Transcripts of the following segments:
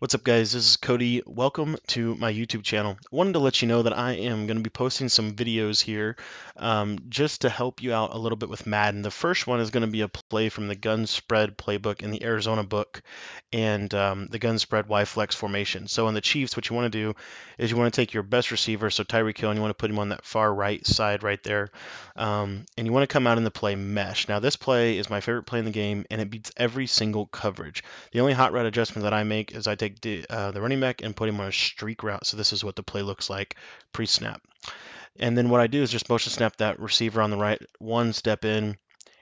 What's up guys, this is Cody. Welcome to my YouTube channel. Wanted to let you know that I am going to be posting some videos here um, just to help you out a little bit with Madden. The first one is going to be a play from the gun spread playbook in the Arizona book and um, the gun spread Y flex formation. So in the Chiefs, what you want to do is you want to take your best receiver, so Tyreek Hill, and you want to put him on that far right side right there. Um, and you want to come out in the play mesh. Now this play is my favorite play in the game and it beats every single coverage. The only hot route adjustment that I make is I take take the, uh, the running back and put him on a streak route. So this is what the play looks like pre-snap. And then what I do is just motion snap that receiver on the right, one step in,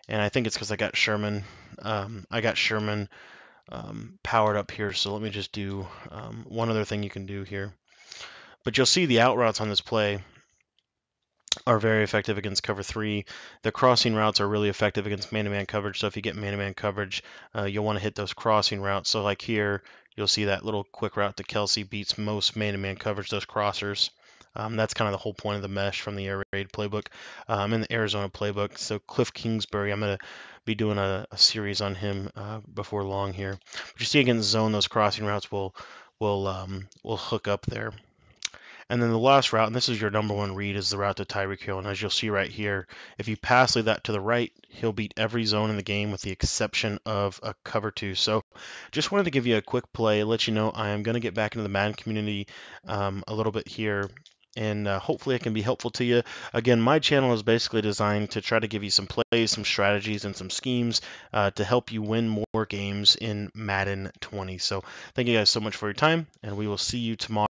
and I think it's because I got Sherman. Um, I got Sherman um, powered up here. So let me just do um, one other thing you can do here. But you'll see the out routes on this play are very effective against cover three. The crossing routes are really effective against man-to-man coverage. So if you get man-to-man coverage, uh, you'll want to hit those crossing routes. So like here, You'll see that little quick route to Kelce beats most man-to-man coverage, those crossers. Um, that's kind of the whole point of the mesh from the air raid playbook. Um, in the Arizona playbook, so Cliff Kingsbury, I'm going to be doing a, a, series on him uh, before long here. But you see against zone, those crossing routes will will um, will hook up there. And then the last route, and this is your number one read, is the route to Tyreek Hill. And as you'll see right here, if you pass that to the right, he'll beat every zone in the game with the exception of a cover two. So just wanted to give you a quick play, let you know I am going to get back into the Madden community um, a little bit here and uh, hopefully it can be helpful to you. Again, my channel is basically designed to try to give you some plays, some strategies, and some schemes uh, to help you win more games in Madden 20. So thank you guys so much for your time, and we will see you tomorrow.